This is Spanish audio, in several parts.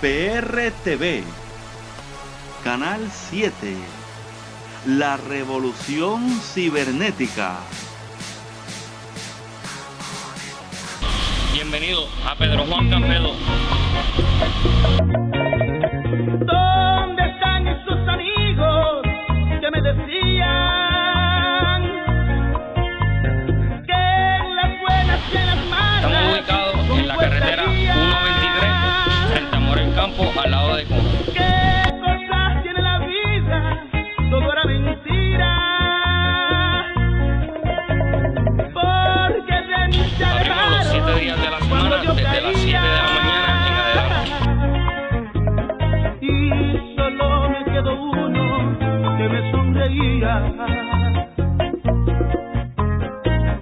PRTV, Canal 7, La Revolución Cibernética. Bienvenido a Pedro Juan Campedo.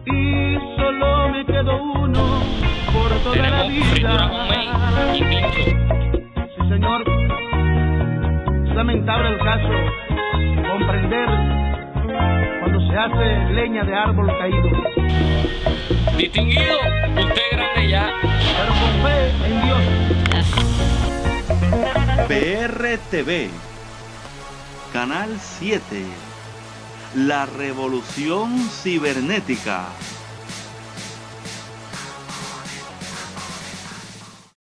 Y solo me quedó uno por toda la Tenemos y vida. Sí, señor. Es lamentable el caso. Comprender cuando se hace leña de árbol caído. Distinguido, usted grande ya. Pero con fe en Dios. PRTV, Canal 7, La Revolución Cibernética.